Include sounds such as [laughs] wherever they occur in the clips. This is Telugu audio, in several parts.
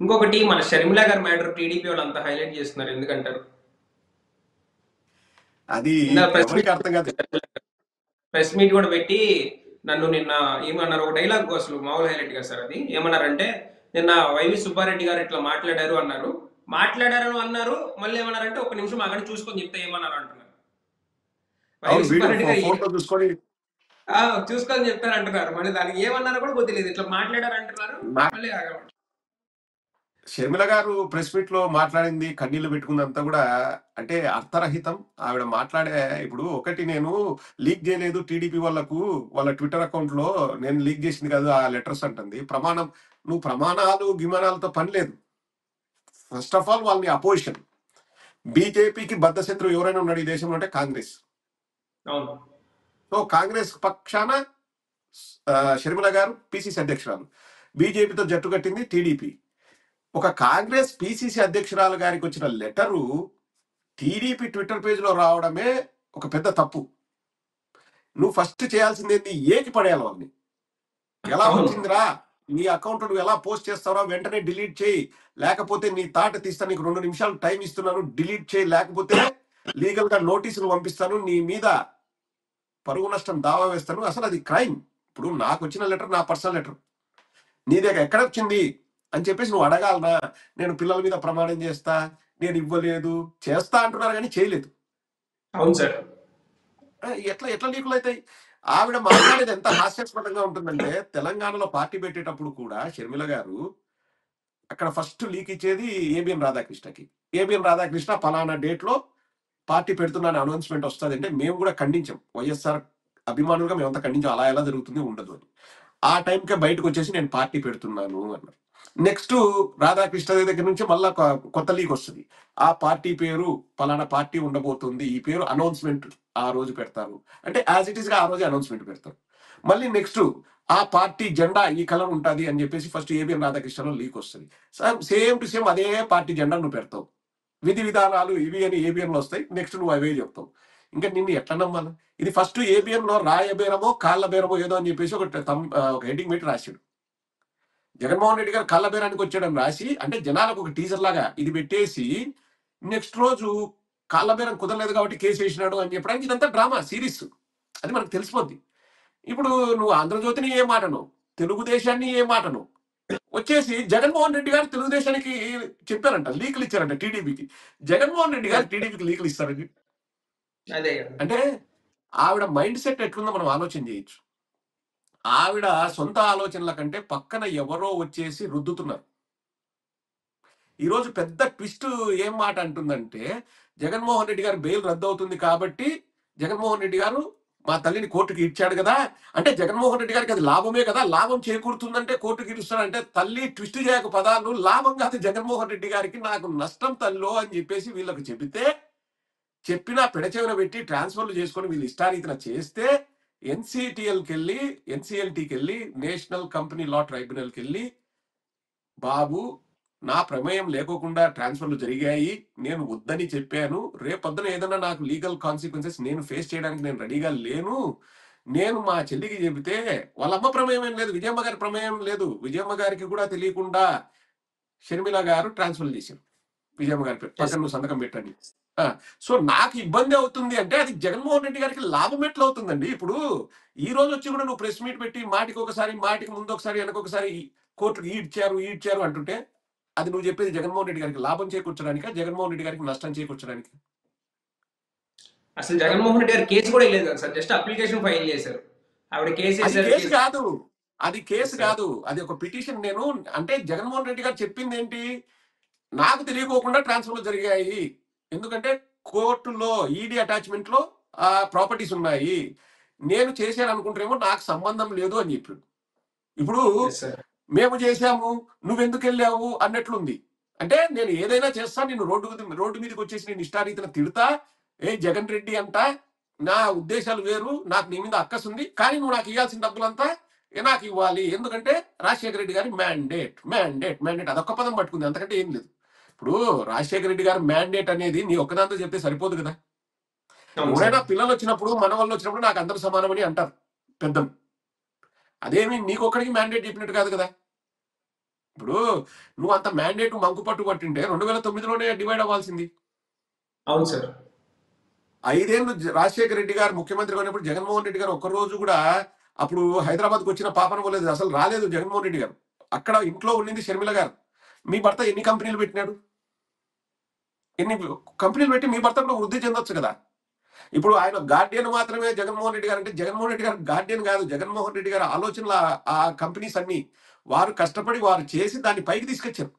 ఇంకొకటి మన షర్మిల గారి మ్యాటర్ టీడీపీ వాళ్ళు అంతా హైలైట్ చేస్తున్నారు. ఎందుకంటారు? అది ప్రెస్ మీట్ కూడా పెట్టి నన్ను నిన్న ఏమన్నారు? ఒక డైలాగ్ అసలు మామూలు హైలైట్ కదా సార్ అది. ఏమన్నారంటే నిన్న వైవి సుబ్బారెడ్డి గారు ఇట్లా మాట్లాడారు అన్నారు. మాట్లాడారు అన్నారు. మళ్ళీ ఏమన్నారంటే ఒక నిమిషం అక్కడ చూసుకొని చెప్తే ఏమన్నారు? అంటున్నారు. వైవి సుబ్బారెడ్డి గారు చూసుకొని చెప్తారు అంటున్నారు మళ్ళీ దానికి ఏమన్నారో కూడా తెలియదు ఇట్లా మాట్లాడారు అంటున్నారు మళ్ళీ షర్మిల గారు ప్రెస్ మీట్లో మాట్లాడింది కన్నీళ్ళు పెట్టుకుందంతా కూడా అంటే అర్థరహితం. ఆవిడ మాట్లాడే ఇప్పుడు ఒకటి నేను లీక్ చేయలేదు టీడీపీ వాళ్ళకు వాళ్ళ ట్విట్టర్ అకౌంట్లో నేను లీక్ చేసింది కాదు ఆ లెటర్స్ అంటుంది. ప్రమాణం నువ్వు ప్రమాణాలు గిమానాలతో పని లేదు. ఫస్ట్ ఆఫ్ ఆల్ వాళ్ళని అపోజిషన్. బీజేపీకి బద్ద శత్రువు ఎవరైనా ఉన్నాడు ఈ దేశంలో అంటే కాంగ్రెస్. సో కాంగ్రెస్ పక్షాన షర్మిల గారు పిసిసి అధ్యక్షురాలు. బీజేపీతో జట్టు కట్టింది టీడీపీ. ఒక కాంగ్రెస్ పిసిసి అధ్యక్షురాలు గారికి వచ్చిన లెటరు టీడీపీ ట్విట్టర్ పేజ్లో రావడమే ఒక పెద్ద తప్పు. నువ్వు ఫస్ట్ చేయాల్సింది ఏంటి ఏకి పడేయాలి వాళ్ళని. ఎలా. వచ్చిందిరా? నీ అకౌంట్ నువ్వు ఎలా పోస్ట్ చేస్తావో వెంటనే డిలీట్ చేయి. లేకపోతే నీ తాట తీస్తా నీకు రెండు నిమిషాలు టైం ఇస్తున్నాను డిలీట్ చేయి. లేకపోతే లీగల్గా నోటీసులు పంపిస్తాను నీ మీద పరువు నష్టం దావా వేస్తాను. అసలు అది క్రైమ్. ఇప్పుడు నాకు వచ్చిన లెటర్ నా పర్సనల్ లెటర్. నీ దగ్గర ఎక్కడ వచ్చింది? అని చెప్పేసి నువ్వు అడగాలనా నేను పిల్లల మీద ప్రమాణం చేస్తా నేను ఇవ్వలేదు. చేస్తా అంటున్నారు కానీ చేయలేదు. అవును సార్. ఎట్లా ఎట్లా లీకులు అవుతాయి ఆవిడ మాట్లాడేది ఎంత హాస్యాస్పదంగా ఉంటుందంటే తెలంగాణలో పార్టీ పెట్టేటప్పుడు కూడా షర్మిల గారు అక్కడ ఫస్ట్ లీక్ ఇచ్చేది ఏబిఎన్ రాధాకృష్ణకి. ఏబిఎన్ రాధాకృష్ణ పలానా డేట్లో పార్టీ పెడుతున్నాను అనౌన్స్మెంట్ వస్తుంది అంటే మేము కూడా ఖండించాం. వైఎస్ఆర్ అభిమానులుగా మేమంతా ఖండించాం అలా ఎలా జరుగుతుంది ఉండదు అని. ఆ టైంకే బయటకు వచ్చేసి నేను పార్టీ పెడుతున్నాను అన్నారు. నెక్స్ట్ రాధాకృష్ణ దగ్గర నుంచి మళ్ళా కొత్త లీగ్ వస్తుంది. ఆ పార్టీ పేరు పలానా పార్టీ ఉండబోతుంది. ఈ పేరు అనౌన్స్మెంట్ ఆ రోజు పెడతారు. అంటే యాజ్ ఇట్ ఈస్గా ఆ రోజు అనౌన్స్మెంట్ పెడతారు. మళ్ళీ నెక్స్ట్ ఆ పార్టీ జెండా ఈ కలర్ ఉంటుంది అని చెప్పేసి ఫస్ట్ ఏబిఎన్ రాధాకృష్ణలో లీక్ వస్తుంది. సేమ్ టు సేమ్ అదే పార్టీ జెండా నువ్వు పెడతావు. విధి విధానాలు ఇవి అని ఏబిఎన్లో వస్తాయి. నెక్స్ట్ నువ్వు అవే చెప్తావు. ఇంకా నిన్ను ఎట్లా నమ్మాలి? ఇది ఫస్ట్ ఏబిఎన్లో రాయ బేరమో కాళ్ళ బేరమో ఏదో అని చెప్పేసి ఒక ఒక హెడ్డింగ్ పెట్టి రాశాడు జగన్మోహన్ రెడ్డి గారు కళ్ళ బేరానికి వచ్చాడని రాసి అంటే జనాలకు ఒక టీజర్ లాగా ఇది పెట్టేసి నెక్స్ట్ రోజు కాళ్ళ బేరం కుదరలేదు కాబట్టి కేసు వేసినాడు అని చెప్పడానికి ఇదంతా డ్రామా సిరీస్ అది మనకు తెలిసిపోద్ది. ఇప్పుడు నువ్వు ఆంధ్రజ్యోతిని ఏ మాటను తెలుగుదేశాన్ని ఏ మాటను వచ్చేసి జగన్మోహన్ రెడ్డి గారు తెలుగుదేశానికి చెప్పారంట లీకులు ఇచ్చారంట టీడీపీకి. జగన్మోహన్ రెడ్డి గారు టీడీపీకి లీకులు ఇస్తారండి అంటే ఆవిడ మైండ్ సెట్ ఎట్లుందో మనం ఆలోచన చేయొచ్చు. ఆవిడ సొంత ఆలోచనల కంటే పక్కన ఎవరో వచ్చేసి రుద్దుతున్నారు. ఈరోజు పెద్ద ట్విస్ట్ ఏం మాట అంటుందంటే జగన్మోహన్ రెడ్డి గారు బెయిల్ రద్దు అవుతుంది కాబట్టి జగన్మోహన్ రెడ్డి గారు మా తల్లిని కోర్టుకి ఇచ్చాడు కదా అంటే జగన్మోహన్ రెడ్డి గారికి అది లాభమే కదా లాభం చేకూరుతుందంటే కోర్టుకి ఇస్తాడంటే తల్లి ట్విస్ట్ చేయక పదాలు లాభం కాదు జగన్మోహన్ రెడ్డి గారికి నాకు నష్టం తల్లో అని చెప్పేసి వీళ్ళకి చెబితే చెప్పినా పెడచెవిన పెట్టి ట్రాన్స్ఫర్లు చేసుకొని వీళ్ళు ఇష్టారీతిన చేస్తే ఎన్సిటిఎల్కి వెళ్ళి ఎన్సిఎల్టీకి వెళ్ళి నేషనల్ కంపెనీ లా ట్రైబ్యునల్కి వెళ్ళి బాబు నా ప్రమేయం లేకోకుండా ట్రాన్స్ఫర్లు జరిగాయి. నేను వద్దని చెప్పాను. రేపొద్దున ఏదైనా నాకు లీగల్ కాన్సిక్వెన్సెస్ నేను ఫేస్ చేయడానికి నేను రెడీగా లేను. నేను మా చెల్లికి చెబితే వాళ్ళ అమ్మ ప్రమేయం ఏం లేదు విజయమ్మ గారి ప్రమేయం లేదు. విజయమ్మ గారికి కూడా తెలియకుండా షర్మిల గారు ట్రాన్స్ఫర్ చేశారు. విజయమ్మ గారి. పక్కన సంతకం పెట్టండి. సో నాకు ఇబ్బంది అవుతుంది అంటే అది జగన్మోహన్ రెడ్డి గారికి లాభం ఎట్లా అవుతుందండి ఇప్పుడు ఈ రోజు వచ్చి కూడా నువ్వు ప్రెస్ మీట్ పెట్టి మాటికి ఒకసారి మాటికి ముందు ఒకసారి వెనక ఒకసారి కోర్టుకు ఈడ్చారు ఈడ్చారు అంటుంటే అది నువ్వు చెప్పేది జగన్మోహన్ రెడ్డి గారికి లాభం చేకూర్చడానికా జగన్మోహన్ రెడ్డి గారికి నష్టం చేకూర్చడానికి? అసలు జగన్మోహన్ రెడ్డి గారు కేసు కూడా కదా సార్ జస్ట్ అప్లికేషన్ ఫైల్ చేశారు. ఆవిడ కేసు కేసు కాదు అది కేసు. కాదు అది ఒక పిటిషన్ నేను అంటే జగన్మోహన్ రెడ్డి గారు చెప్పింది ఏంటి నాకు తెలియకోకుండా ట్రాన్స్ఫర్లు జరిగాయి. ఎందుకంటే కోర్టులో ఈడీ అటాచ్మెంట్లో ఆ ప్రాపర్టీస్ ఉన్నాయి. నేను చేశాను అనుకుంటారేమో నాకు సంబంధం లేదు అని చెప్పాడు. ఇప్పుడు. మేము చేశాము నువ్వెందుకు వెళ్ళావు అన్నట్లుంది. అంటే నేను ఏదైనా చేస్తా నేను రోడ్డు రోడ్డు మీదకి వచ్చేసి నేను ఇష్టారీతిన తిడతా ఏ జగన్ రెడ్డి అంట నా ఉద్దేశాలు వేరు నాకు నీ మీద అక్కసు ఉంది కానీ నువ్వు నాకు ఇవ్వాల్సిన డబ్బులంతా నాకు ఇవ్వాలి. ఎందుకంటే రాజశేఖర రెడ్డి గారి మ్యాండేట్ మ్యాండేట్ మ్యాండేట్. అదొక్క పదం పట్టుకుంది అంతకంటే ఏం లేదు. ఇప్పుడు రాజశేఖర రెడ్డి గారి మ్యాండేట్ అనేది నీ ఒక్కదాంతో చెప్తే సరిపోదు కదా. ఎవరైనా. పిల్లలు వచ్చినప్పుడు మన వాళ్ళు వచ్చినప్పుడు నాకు అందరూ సమానమని అంటారు పెద్దలు. అదేమి నీకొక్కడికి మ్యాండేట్ చెప్పినట్టు కాదు కదా. ఇప్పుడు నువ్వు అంత మ్యాండేట్ మంకు పట్టు పట్టింటే రెండు వేల తొమ్మిదిలోనే డివైడ్ అవ్వాల్సింది. అవును సార్. ఐదేళ్ళు రాజశేఖర రెడ్డి గారు ముఖ్యమంత్రి ఉన్నప్పుడు జగన్మోహన్ రెడ్డి గారు ఒక్క రోజు కూడా అప్పుడు హైదరాబాద్కి వచ్చిన పాపన పోలేదు. అసలు రాలేదు జగన్మోహన్ రెడ్డి గారు. అక్కడ ఇంట్లో ఉండింది షర్మిల గారు. మీ భర్త ఎన్ని కంపెనీలు పెట్టినాడు? ఎన్ని కంపెనీలు పెట్టి మీ భర్త కూడా వృద్ధి చెందొచ్చు కదా. ఇప్పుడు ఆయన గార్డియన్ మాత్రమే జగన్మోహన్ రెడ్డి గారు అంటే జగన్మోహన్ రెడ్డి గారు గార్డియన్ కాదు జగన్మోహన్ రెడ్డి గారి ఆలోచనలు ఆ- కంపెనీస్ అన్ని వారు కష్టపడి వారు చేసి దాన్ని పైకి తీసుకొచ్చారు.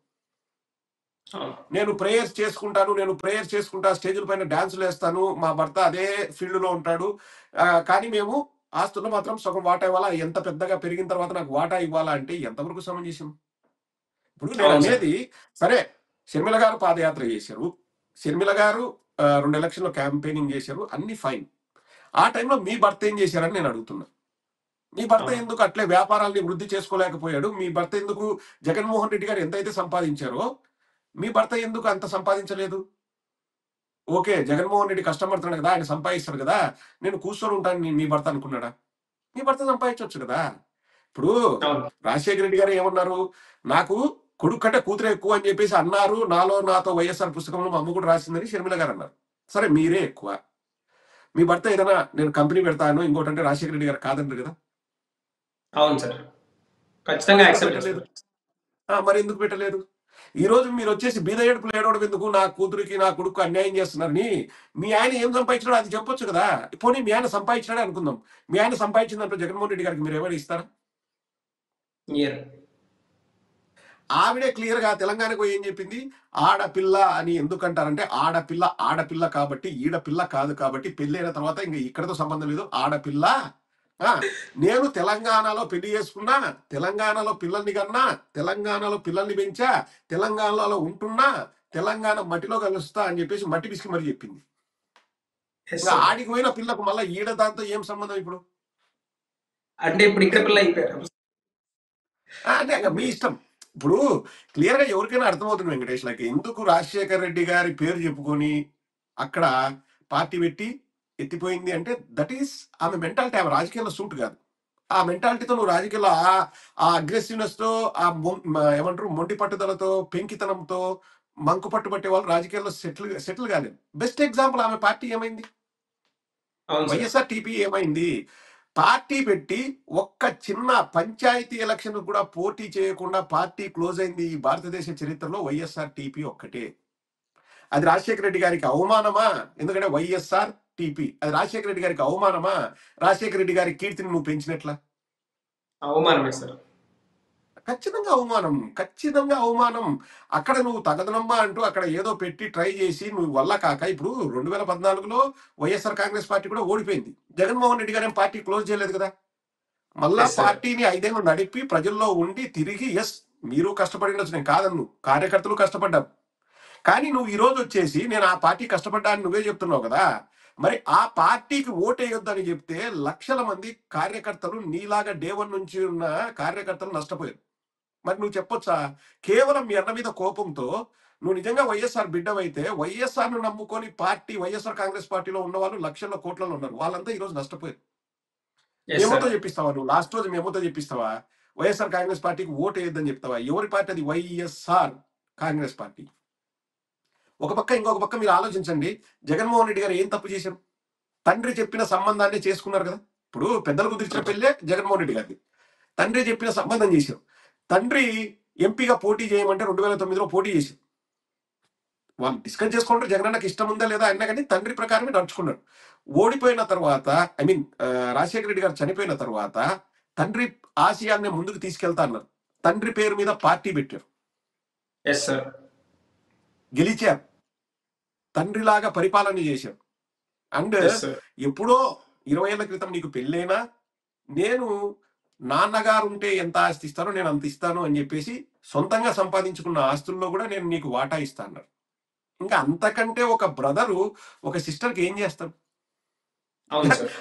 నేను ప్రేయర్స్ చేసుకుంటాను నేను ప్రేయర్స్ చేసుకుంటా స్టేజ్ల పైన డాన్సులు వేస్తాను మా భర్త అదే ఫీల్డ్లో ఉంటాడు కానీ మేము ఆస్తుల్లో మాత్రం సగం వాటా ఇవ్వాలా? ఎంత పెద్దగా పెరిగిన తర్వాత నాకు వాటా ఇవ్వాలా అంటే ఎంతవరకు సమంజసం ఇప్పుడు నేను. అనేది సరే షర్మిల గారు పాదయాత్ర చేశారు. షర్మిల గారు రెండు ఎలక్షన్లో క్యాంపెయినింగ్ చేశారు. అన్ని ఫైన్. ఆ టైంలో మీ భర్త ఏం చేశారని నేను అడుగుతున్నా. మీ భర్త. ఎందుకు అట్లే వ్యాపారాల్ని వృద్ధి చేసుకోలేకపోయాడు? మీ భర్త ఎందుకు జగన్మోహన్ రెడ్డి గారు ఎంతైతే సంపాదించారో మీ భర్త ఎందుకు అంత సంపాదించలేదు? ఓకే జగన్మోహన్ రెడ్డి కష్టపడుతున్నాడు కదా ఆయన సంపాదిస్తాడు కదా నేను కూర్చొని ఉంటాను మీ భర్త అనుకున్నాడా? మీ భర్త సంపాదించవచ్చు కదా. ఇప్పుడు రాజశేఖర రెడ్డి గారు ఏమన్నారు? నాకు కొడుకు కంటే కూతురు ఎక్కువ అని చెప్పేసి అన్నారు. నాలో నాతో వైఎస్ఆర్ పుస్తకంలో మా అమ్మ కూడా రాసిందని షర్మిల గారు అన్నారు. సరే మీరే ఎక్కువ. మీ భర్త ఏదైనా నేను కంపెనీ పెడతాను ఇంకోటి అంటే రాజశేఖర రెడ్డి గారు కాదంటారు కదా? అవును సార్. ఖచ్చితంగా మరి ఎందుకు పెట్టలేదు? ఈ రోజు మీరు వచ్చేసి బీద ఏడుపులు ఏడవడం ఎందుకు? నా కూతురికి నా కొడుకు అన్యాయం చేస్తున్నారని మీ ఆయన ఏం సంపాదించాడో అది చెప్పొచ్చు కదా. పోనీ మీ ఆయన సంపాదించాడే అనుకుందాం. మీ ఆయన సంపాదించిందంటే జగన్మోహన్ రెడ్డి గారికి మీరు ఏమైనా ఇస్తారా? ఆవిడే క్లియర్గా తెలంగాణకు ఏం చెప్పింది? ఆడపిల్ల అని ఎందుకు అంటారంటే ఆడపిల్ల ఆడపిల్ల కాబట్టి ఈడపిల్ల కాదు కాబట్టి పెళ్ళైన తర్వాత ఇంకా ఇక్కడతో సంబంధం లేదు. ఆడపిల్ల నేను తెలంగాణలో పెళ్ళి చేసుకున్నా తెలంగాణలో పిల్లల్ని కన్నా తెలంగాణలో పిల్లల్ని పెంచా తెలంగాణలో ఉంటున్నా తెలంగాణ మట్టిలో కలుస్తా అని చెప్పేసి మట్టి పిసికి మరి చెప్పింది. ఆడికి పోయిన పిల్లకు మళ్ళీ ఈడ దాంతో ఏం సంబంధం ఇప్పుడు? అంటే ఇప్పుడు ఇక్కడ పిల్ల అయిపోయారు. అంటే మీ ఇష్టం. ఇప్పుడు క్లియర్గా ఎవరికైనా అర్థమవుతుంది వెంకటేష్ లైక్ ఎందుకు రాజశేఖర్ రెడ్డి గారి పేరు చెప్పుకొని అక్కడ పార్టీ పెట్టి ఎత్తిపోయింది అంటే దట్ ఈస్ ఆమె మెంటాలిటీ ఆమె రాజకీయాల్లో సూట్ కాదు. ఆ మెంటాలిటీతో నువ్వు రాజకీయాల్లో ఆ ఆ అగ్రెసివ్నెస్తో ఆ ఏమంటారు మొండి పట్టుదలతో పెంకితనంతో మంకు పట్టు పట్టే వాళ్ళు రాజకీయాల్లో సెటిల్ సెటిల్ కాలేదు. బెస్ట్ ఎగ్జాంపుల్ ఆమె పార్టీ ఏమైంది? వైఎస్ఆర్ టీపీ ఏమైంది? పార్టీ పెట్టి ఒక్క చిన్న పంచాయతీ ఎలక్షన్ కూడా పోటీ చేయకుండా పార్టీ క్లోజ్ అయింది ఈ భారతదేశ చరిత్రలో వైఎస్ఆర్ టీపీ ఒక్కటే. అది రాజశేఖర రెడ్డి గారికి అవమానమా? ఎందుకంటే వైఎస్ఆర్ టీపీ. అది రాజశేఖర రెడ్డి గారికి అవమానమా? రాజశేఖర రెడ్డి గారి కీర్తిని నువ్వు పెంచినట్లా? అవమానమే సార్. ఖచ్చితంగా అవమానం ఖచ్చితంగా అవమానం. అక్కడ నువ్వు తగదనమ్మా అంటూ అక్కడ ఏదో పెట్టి ట్రై చేసి నువ్వు వల్ల కాక ఇప్పుడు రెండు వేల పద్నాలుగులో వైఎస్ఆర్ కాంగ్రెస్ పార్టీ కూడా ఓడిపోయింది. జగన్మోహన్ రెడ్డి గారు పార్టీ క్లోజ్ చేయలేదు కదా? మళ్ళా. పార్టీని ఐదేళ్ళు నడిపి ప్రజల్లో ఉండి తిరిగి ఎస్ మీరు కష్టపడినచ్చు నేను కాదన్ను. కార్యకర్తలు కష్టపడ్డారు కానీ నువ్వు ఈ రోజు వచ్చేసి నేను ఆ పార్టీ కష్టపడ్డా అని నువ్వే చెప్తున్నావు కదా? మరి ఆ పార్టీకి ఓటేయొద్దని చెప్తే లక్షల మంది కార్యకర్తలు నీలాగా డే వన్ నుంచి ఉన్న కార్యకర్తలు నష్టపోయారు. మరి నువ్వు చెప్పొచ్చా? కేవలం మీ అన్న మీద కోపంతో నువ్వు నిజంగా వైఎస్ఆర్ బిడ్డవైతే వైఎస్ఆర్ను నమ్ముకొని పార్టీ వైఎస్ఆర్ కాంగ్రెస్ పార్టీలో ఉన్న వాళ్ళు లక్షల కోట్లలో ఉన్నారు. వాళ్ళంతా ఈ రోజు నష్టపోయారు మేమోతో చెప్పిస్తావా నువ్వు? లాస్ట్ రోజు మేమోతో చెప్పిస్తావా? వైఎస్ఆర్ కాంగ్రెస్ పార్టీకి ఓటు వేయొద్దని చెప్తావా? ఎవరి పార్టీ అది? YSR Congress party. ఒక పక్క ఇంకొక పక్క మీరు ఆలోచించండి. జగన్మోహన్ రెడ్డి గారు ఏం తప్పు చేశారు? తండ్రి చెప్పిన సంబంధాన్ని చేసుకున్నారు కదా? ఇప్పుడు పెద్దలు కుదిర్చిన పెళ్ళే జగన్మోహన్ రెడ్డి గారిది. తండ్రి చెప్పిన సంబంధం చేశారు. తండ్రి ఎంపీగా పోటీ చేయమంటే రెండు వేల తొమ్మిదిలో పోటీ చేశారు వాళ్ళు డిస్కస్ చేసుకుంటారు జగనన్నకి ఇష్టం ఉందా లేదా అన్నా కానీ తండ్రి ప్రకారమే నడుచుకున్నాడు. ఓడిపోయిన తర్వాత ఐ మీన్ రాజశేఖర రెడ్డి గారు చనిపోయిన తర్వాత తండ్రి ఆశయాన్ని ముందుకు తీసుకెళ్తా అన్నారు. తండ్రి పేరు మీద పార్టీ పెట్టారు. ఎస్ సార్ గెలిచారు. తండ్రిలాగా పరిపాలన చేశారు. అండ్ ఎప్పుడో ఇరవై ఏళ్ళ క్రితం నీకు పెళ్ళైనా నేను నాన్నగారు ఉంటే ఎంత ఆస్తి ఇస్తానో నేను అంత ఇస్తాను అని చెప్పేసి సొంతంగా సంపాదించుకున్న ఆస్తుల్లో కూడా నేను నీకు వాటా ఇస్తా అన్నారు. ఇంకా అంతకంటే ఒక బ్రదరు ఒక సిస్టర్కి ఏం చేస్తారు?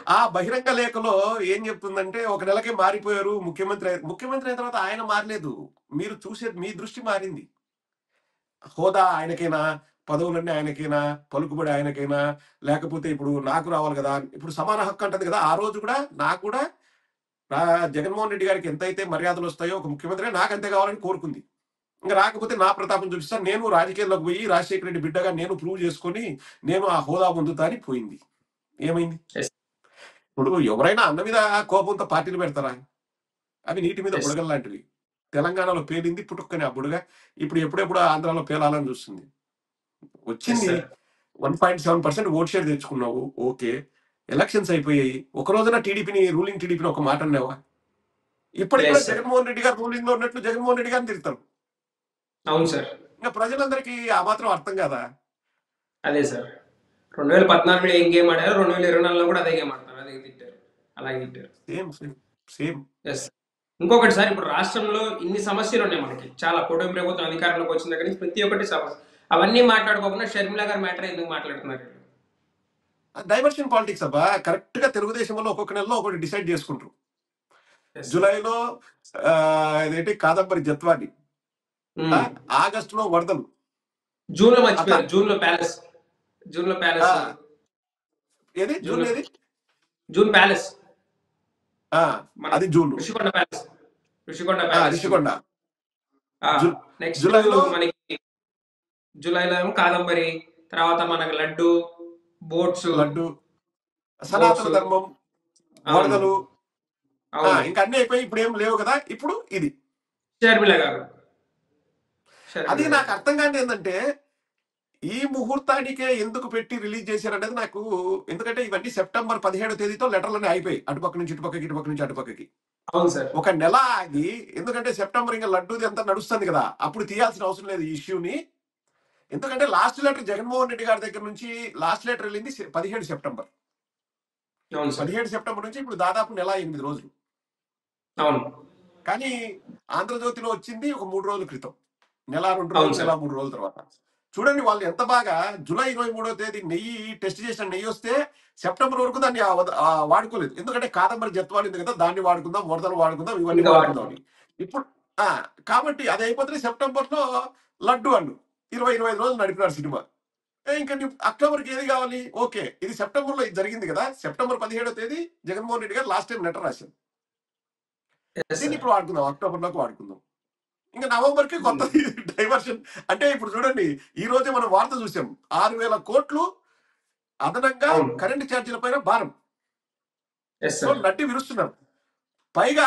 ఆ బహిరంగ లేఖలో ఏం చెప్తుందంటే ఒక నెలకే మారిపోయారు ముఖ్యమంత్రి. ముఖ్యమంత్రి అయిన తర్వాత ఆయన మారలేదు. మీరు చూసే మీ దృష్టి మారింది. హోదా ఆయనకేనా? పదవులన్నీ ఆయనకేనా? పలుకుబడి ఆయనకేనా? లేకపోతే ఇప్పుడు నాకు రావాలి కదా ఇప్పుడు సమాన హక్కు అంటది కదా ఆ రోజు కూడా నాకు కూడా రా- జగన్మోహన్ రెడ్డి గారికి ఎంతైతే మర్యాదలు వస్తాయో ఒక ముఖ్యమంత్రి నాకు అంతే కావాలని కోరుకుంది. ఇంకా రాకపోతే నా ప్రతాపం చూపిస్తాను. నేను రాజకీయాల్లోకి పోయి రాజశేఖర రెడ్డి బిడ్డగా నేను ప్రూవ్ చేసుకొని నేను ఆ హోదా పొందుతా అని పోయింది. ఏమైంది. ఇప్పుడు ఎవరైనా అన్న మీద కోపంతో పార్టీలు పెడతారా? అవి నీటి మీద. బుడగలు లాంటివి. తెలంగాణలో పేలింది పుట్టుకొని ఆ బుడగ. ఇప్పుడు ఎప్పుడెప్పుడు ఆంధ్రాలో పేలాలని చూస్తుంది. వచ్చింది. One point seven percent vote share తెచ్చుకున్నావు. ఓకే. ఎలక్షన్స్ అయిపోయాయి. ఒక రోజున టీడీపీని రూలింగ్ టీడీపీని ఒక మాట అన్నావా? ఇప్పటికి కూడా. జగన్మోహన్ రెడ్డి గారు రూలింగ్లో ఉన్నట్లు జగన్మోహన్ రెడ్డి గారిని తిరుగుతారు అవును సార్ ఇంకా ప్రజలందరికీ ఆ మాత్రం అర్థం కాదా? అదే సార్ రెండు వేల పద్నాలుగులో ఏం గేమ్ ఆడారు రెండు వేల ఇరవై నాలుగులో కూడా అదే గేమ్ ఆడతారు. అదే తిట్టారు. అలాగే తిట్టారు. సేమ్ సేమ్ సేమ్ ఎస్ ఇంకొకటి సార్ ఇప్పుడు రాష్ట్రంలో ఇన్ని సమస్యలు ఉన్నాయి మనకి. చాలా కూటమి ప్రభుత్వం అధికారంలోకి వచ్చిన దగ్గర నుంచి ప్రతి ఒక్కటి సమస్య. అవన్నీ మాట్లాడుకోకుండా షర్మిల గారు మ్యాటర్ ఎందుకు మాట్లాడుతున్నారు? డైవర్షన్ పాలిటిక్స్ అబ్బా కరెక్ట్గా తెలుగుదేశం వల్ల ఒక్కొక్క నెలలో ఒకటి డిసైడ్ చేసుకుంటారు. జూలైలో ఇదేంటి కాదంబరి జత్వాని. ఉమ్. ఆ, ఆగస్టులో వరదలు. జూన్లో జూన్లో ప్యాలెస్ జూన్లో ప్యాలెస్. ఏది? జూన్ ఏది? June palace. అది జూన్. ఋషికొండ ప్యాలెస్. ఋషికొండ జూ- నెక్స్ట్ జూలైలో- మనకి జూలైలో ఏమో కాదంబరి తర్వాత మనకి లడ్డు బోట్స్ లడ్డు సనాతన. ధర్మం వరదలు. ఇంకా అన్ని అయిపోయి ఇప్పుడు ఏం లేవు కదా ఇప్పుడు ఇది. షర్మిల గారు. షర్మిల అది. నాకు అర్థం కాని ఏంటంటే ఈ ముహూర్తానికే ఎందుకు పెట్టి రిలీజ్ చేశారనేది నాకు ఎందుకంటే ఇవన్నీ సెప్టెంబర్ పదిహేడో తేదీతో లెటర్లన్నీ అయిపోయి అటుపక్క నుంచి ఇటుపక్కకి ఇటుపక్క నుంచి అటుపక్కకి. అవును సార్. ఒక నెల ఆగి ఎందుకంటే సెప్టెంబర్ ఇంకా లడ్డూది అంతా నడుస్తుంది కదా అప్పుడు తీయాల్సిన అవసరం లేదు ఈ ఇష్యూని. ఎందుకంటే లాస్ట్ లెటర్ జగన్మోహన్ రెడ్డి గారి దగ్గర నుంచి లాస్ట్ లెటర్ వెళ్ళింది పదిహేడు సెప్టెంబర్. పదిహేడు సెప్టెంబర్ నుంచి ఇప్పుడు దాదాపు నెల ఎనిమిది రోజులు. అవును. కానీ ఆంధ్రజ్యోతిలో వచ్చింది ఒక మూడు రోజుల క్రితం. నెల రెండు రోజులు. నెల మూడు రోజుల తర్వాత. చూడండి వాళ్ళు ఎంత బాగా జూలై ఇరవై మూడో తేదీ నెయ్యి టెస్ట్ చేసిన నెయ్యి వస్తే సెప్టెంబర్ వరకు దాన్ని వాడుకోలేదు. ఎందుకంటే కాదంబరి జత్వాలు ఉంది కదా దాన్ని వాడుకుందాం వరదలు వాడుకుందాం ఇవన్నీ వాడుకుందాం ఇప్పుడు ఆ, కాబట్టి అది అయిపోతే సెప్టెంబర్లో లడ్డు అన్ను ఇరవై ఇరవై ఐదు రోజులు నడిపినారు సినిమా. ఇంకా అక్టోబర్కి ఏది కావాలి? ఓకే ఇది సెప్టెంబర్లో ఇది జరిగింది కదా సెప్టెంబర్ పదిహేడో తేదీ జగన్మోహన్ రెడ్డి గారు లాస్ట్ టైం లెటర్ రాశారు. దీన్ని. ఇప్పుడు వాడుకుందాం అక్టోబర్లోకి వాడుకుందాం. ఇంకా నవంబర్కి కొత్త డైవర్షన్. అంటే ఇప్పుడు చూడండి ఈ రోజే మనం వార్త చూసాం ఆరు వేల కోట్లు అదనంగా. కరెంటు ఛార్జీల పైన భారం. నట్టి విరుస్తున్నారు. పైగా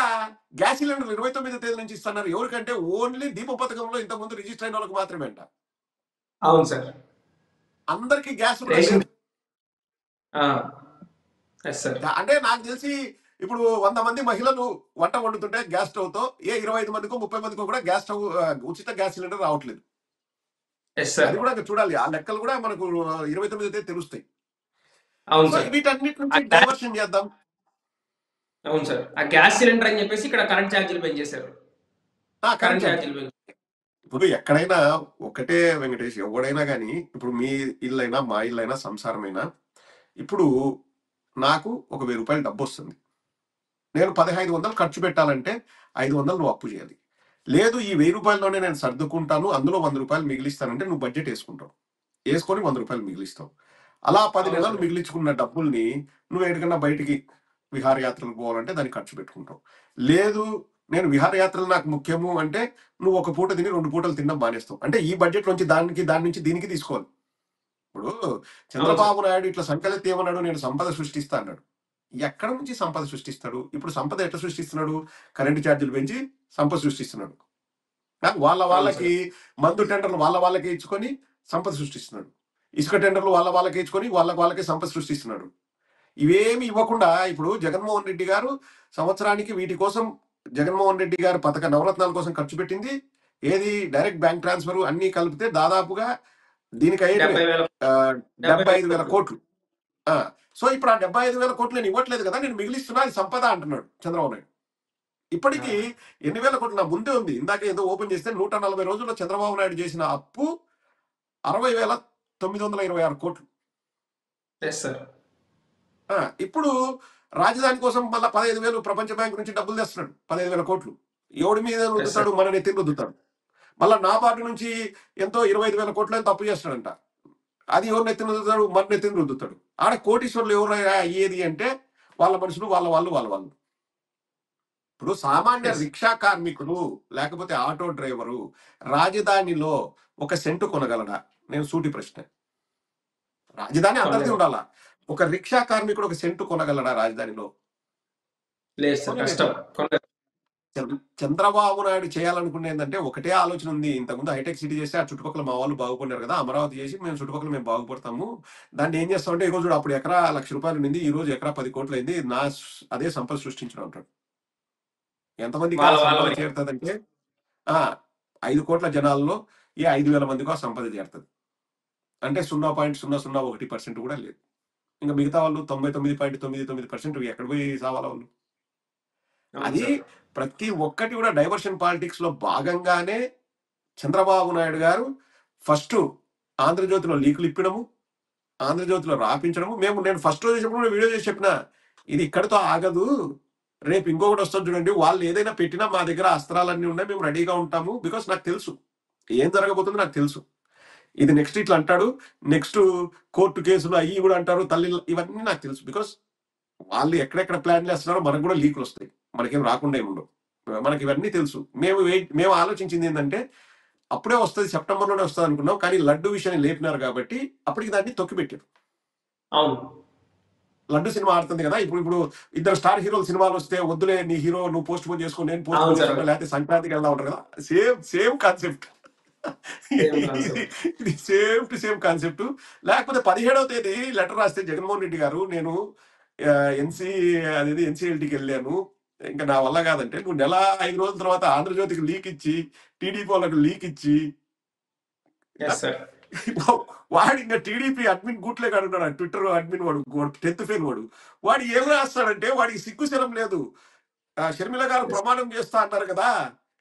గ్యాస్ సిలిండర్ ఇరవై తొమ్మిది తేదీ నుంచి ఇస్తున్నారు. ఎవరికంటే ఓన్లీ దీప పథకంలో ఇంత ముందు రిజిస్టర్ అయిన వాళ్ళకి మాత్రమే అంట అవును సార్. అందరికి గ్యాస్ రేషన్ ఎస్ సార్ అంటే నాకు తెలిసి ఇప్పుడు వంద మంది మహిళలు వంట వండుతుంటే గ్యాస్ స్టవ్తో ఏ ఇరవై ఐదు మందికో ముప్పై మందికో కూడా గ్యాస్ స్టవ్ ఉచిత గ్యాస్ సిలిండర్ రావట్లేదు. అది కూడా చూడాలి. ఆ లెక్కలు కూడా మనకు ఇరవై తొమ్మిది తేదీ తెలుస్తాయి. అవును సో సార్. వీటన్నిటి నుంచి డైవర్షన్ చేద్దాం. అవును సార్. ఆ గ్యాస్ సిలిండర్ అని చెప్పేసి ఇక్కడ కరెంట్ ఛార్జీలు పెంచేశారు. కరెంట్ ఛార్జీలు ఇప్పుడు ఎక్కడైనా ఒకటే వెంకటేష్ ఎవడైనా కానీ ఇప్పుడు మీ ఇల్లైనా మా ఇల్లైనా సంసారమైనా? ఇప్పుడు నాకు ఒక వెయ్యి రూపాయలు డబ్బు వస్తుంది నేను పదహైదు వందలు ఖర్చు పెట్టాలంటే ఐదు వందలు నువ్వు అప్పు చేయాలి. లేదు ఈ వెయ్యి రూపాయల్లోనే నేను సర్దుకుంటాను అందులో వంద రూపాయలు మిగిలిస్తానంటే నువ్వు బడ్జెట్ వేసుకుంటావు. వేసుకొని వంద రూపాయలు మిగిలిస్తావు. అలా పది నెలలు. మిగిలించుకున్న డబ్బుల్ని నువ్వు ఎక్కడికన్నా బయటికి విహారయాత్రలకు పోవాలంటే దానికి ఖర్చు పెట్టుకుంటావు. లేదు నేను విహారయాత్రలు నాకు ముఖ్యము అంటే నువ్వు ఒక పూట తిని రెండు పూటలు తినడం మానేస్తావు. అంటే ఈ బడ్జెట్ నుంచి దానికి దాని నుంచి దీనికి తీసుకోవాలి. ఇప్పుడు చంద్రబాబు నాయుడు ఇట్లా సంకలెత్తి ఏమన్నాడు నేను సంపద సృష్టిస్తా అన్నాడు. ఎక్కడ నుంచి సంపద సృష్టిస్తాడు? ఇప్పుడు సంపద ఎట్లా సృష్టిస్తున్నాడు? కరెంటు ఛార్జీలు పెంచి సంపద సృష్టిస్తున్నాడు. వాళ్ళ వాళ్ళకి మందు టెండర్లు వాళ్ళ వాళ్ళకి ఇచ్చుకొని సంపద సృష్టిస్తున్నాడు. ఇసుక టెండర్లు వాళ్ళ వాళ్ళకి ఇచ్చుకొని వాళ్ళ వాళ్ళకి సంపద సృష్టిస్తున్నాడు. ఇవేమి ఇవ్వకుండా ఇప్పుడు జగన్మోహన్ రెడ్డి గారు సంవత్సరానికి వీటి కోసం జగన్మోహన్ రెడ్డి గారు పథక నవరత్నాల కోసం ఖర్చు పెట్టింది. ఏది? డైరెక్ట్ బ్యాంక్ ట్రాన్స్ఫర్ అన్ని కలిపితే దాదాపుగా దీనికి అయ్యేటివే. డెబ్బై ఐదు వేల కోట్లు. సో ఇప్పుడు ఆ డెబ్బై ఐదు వేల కోట్లు నేను ఇవ్వట్లేదు కదా నేను మిగిలిస్తున్నా అది సంపద అంటున్నాడు చంద్రబాబు నాయుడు. ఇప్పటికీ ఎన్ని వేల కోట్లు నా ముందే ఉంది. ఇందాక ఏదో ఓపెన్ చేస్తే నూట నలభై రోజుల్లో చంద్రబాబు నాయుడు చేసిన అప్పు అరవై వేల తొమ్మిది వందల ఇరవై ఆరు కోట్లు. ఇప్పుడు రాజధాని కోసం మళ్ళీ పదహైదు వేలు ప్రపంచ బ్యాంక్ నుంచి డబ్బులు తెస్తున్నాడు. పదహైదు వేల కోట్లు. ఎవడి మీద రుద్దుతాడు మన నెత్తిని రుద్దుతాడు మళ్ళా నాబార్డు నుంచి ఎంతో ఇరవై ఐదు వేల కోట్లు తప్పు చేస్తాడంట అది ఎవరు నెత్తిన రుద్దుతాడు మన నెత్తిని రుద్దుతాడు ఆడ కోటీశ్వరులు ఎవరు అయ్యేది అంటే వాళ్ళ మనుషులు వాళ్ళ వాళ్ళు వాళ్ళ వాళ్ళు. ఇప్పుడు సామాన్య రిక్షా కార్మికులు లేకపోతే ఆటో డ్రైవరు రాజధానిలో ఒక సెంటు కొనగలడా? నేను సూటి ప్రశ్న. రాజధాని అందరిది కొనలేరు ఉండాలా? ఒక రిక్షా కార్మికుడు ఒక సెంటు కొనగలడా రాజధానిలో? చంద్రబాబు నాయుడు చేయాలనుకునే ఏంటంటే ఒకటే ఆలోచన ఉంది. ఇంతకుముందు హైటెక్ సిటీ చేస్తే ఆ చుట్టుపక్కల మా వాళ్ళు బాగుపడినారు కదా అమరావతి చేసి మేము చుట్టుపక్కల మేము బాగుపడతాము. దాన్ని ఏం చేస్తామంటే ఈ రోజు అప్పుడు ఎకరా లక్ష రూపాయలు ఉంది ఈ రోజు ఎకరా పది కోట్లు అయింది నా అదే సంపద సృష్టించడం అంటాడు. సంపద చేరుతుందంటే ఆ ఐదు కోట్ల జనాల్లో ఈ ఐదు వేల మందికి ఆ సంపద చేరుతుంది. అంటే సున్నా పాయింట్ సున్నా సున్నా ఒకటి పర్సెంట్ కూడా లేదు. ఇంకా మిగతా వాళ్ళు తొంభై తొమ్మిది పాయింట్ తొమ్మిది తొమ్మిది పర్సెంట్ ఎక్కడ పోయి సావాల వాళ్ళు? అది ప్రతి ఒక్కటి కూడా డైవర్షన్ పాలిటిక్స్లో భాగంగానే చంద్రబాబు నాయుడు గారు ఫస్ట్ ఆంధ్రజ్యోతిలో లీకులు ఇప్పడము ఆంధ్రజ్యోతిలో రాపించడము. మేము నేను ఫస్ట్ రోజు చెప్పినప్పుడు వీడియో చేసి చెప్పిన ఇది ఇక్కడితో ఆగదు రేపు ఇంకొకటి వస్తుంది చూడండి వాళ్ళు ఏదైనా పెట్టినా మా దగ్గర అస్త్రాలన్నీ ఉన్నాయి మేము రెడీగా ఉంటాము బికాస్ నాకు తెలుసు. ఏం జరగబోతుందో నాకు తెలుసు. ఇది నెక్స్ట్ ఇట్లా అంటాడు నెక్స్ట్ కోర్టు కేసులు అయ్యి కూడా అంటారు తల్లి ఇవన్నీ నాకు తెలుసు. బికాస్ వాళ్ళు ఎక్కడెక్కడ ప్లాన్ చేస్తున్నారో మనకు కూడా లీకులు వస్తాయి. మనకేం రాకుండా ఏమి ఉండవు. మనకి ఇవన్నీ తెలుసు. మేము మేము ఆలోచించింది ఏంటంటే అప్పుడే వస్తుంది సెప్టెంబర్లోనే వస్తుంది అనుకున్నాం కానీ లడ్డు విషయాన్ని లేపినారు కాబట్టి అప్పటికి దాన్ని తొక్కిపెట్టారు. అవును. లడ్డు సినిమా ఆడుతుంది కదా ఇప్పుడు ఇప్పుడు ఇద్దరు స్టార్ హీరోలు సినిమాలు వస్తే వద్దులే నీ హీరో నువ్వు పోస్ట్ పోన్ చేసుకో నేను పోస్ట్ పోన్ సార్. చేసుకుంటా లేకపోతే సంక్రాంతికి వెళ్దాం ఉంటారు కదా. సేమ్ సేమ్ కాన్సెప్ట్ [laughs] ఇది సేమ్ టు సేమ్ కాన్సెప్ట్ లేకపోతే పదిహేడవ తేదీ లెటర్ రాస్తే జగన్మోహన్ రెడ్డి గారు నేను ఎన్సి అనేది ఎన్సీఎల్టీకి వెళ్ళాను. ఇంకా నా వల్ల కాదంటే నువ్వు నెల ఐదు రోజుల తర్వాత ఆంధ్రజ్యోతికి లీక్ ఇచ్చి టీడీపీ వాళ్ళకి లీక్ ఇచ్చి [laughs] వాడు ఇంకా టీడీపీ అడ్మిన్ గూట్లే కాడున్నాడు ట్విట్టర్ అడ్మిన్ వాడు టెన్త్ ఫెయిల్ వాడు. వాడు ఏం రాస్తాడంటే వాడికి సిగ్గుశరం లేదు. షర్మిల గారు ప్రమాణం చేస్తా అన్నారు కదా.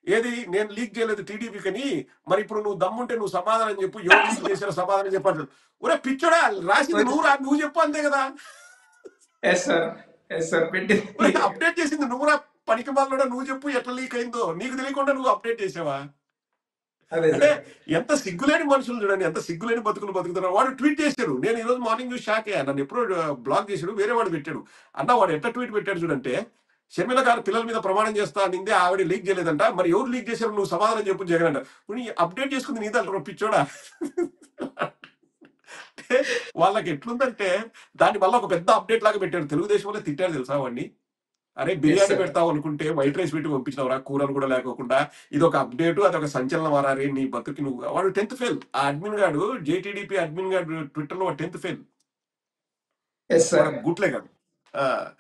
ఏది? నేను లీక్ చేయలేదు టీడీపీకని. మరి ఇప్పుడు నువ్వు దమ్ముంటే నువ్వు సమాధానం చెప్పు. ఎవరు లీక్ చేశారో సమాధానం చెప్పాడు ఒరే పిచ్చోడా రాసింది నువ్వు రా నువ్వు చెప్పు అంతే కదా. అప్డేట్ చేసింది నువ్వు రా పనికి మాలోడా నువ్వు చెప్పు ఎట్లా లీక్ అయిందో. నీకు తెలియకుండా నువ్వు అప్డేట్ చేసావా? అదే అంటే ఎంత సిగ్గులేని మనుషులు చూడండి ఎంత సిగ్గులేని బతుకులు బతుకుతున్నారు. వాడు ట్వీట్ చేశాడు. నేను ఈ రోజు మార్నింగ్ చూసి షాక్. అయ్యా నన్ను ఎప్పుడో బ్లాక్ చేశాడు వేరే వాడు పెట్టాడు. అన్న వాడు ఎట్లా ట్వీట్ పెట్టాడు చూడంటే షర్మిల గారు పిల్లల మీద ప్రమాణం చేస్తా అనింది ఆవిడ లీక్ చేయలేదంట. మరి ఎవరు లీక్ చేశారు నువ్వు సమాధానం చెప్పు జగన్ అంట నీ అప్డేట్ చేసుకుంది నీది అంటే వాళ్ళకి ఎట్లుందంటే దాని వల్ల ఒక పెద్ద అప్డేట్ లాగా పెట్టాడు తెలుగుదేశం వల్ల తిట్టాడు తెలుసా వాడిని? అరే బిర్యానీ పెడతావు అనుకుంటే వైట్ రైస్ పెట్టి పంపించినవరా? కూరలు కూడా లేకోకుండా. ఇది ఒక అప్డేట్ అది ఒక సంచలనం మారారి నీ బతుకి నువ్వు. వాడు టెన్త్ ఫెయిల్. ఆ అడ్మిన్ గాడు జేటీడీపీ అడ్మిన్ గాడు ట్విట్టర్లో టెన్త్ ఫెయిల్. గుట్లే కాదు. ఆ,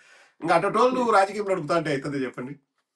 ఇంకా నువ్వు రాజకీయం నడుపుతా అంటే అవుతుంది చెప్పండి.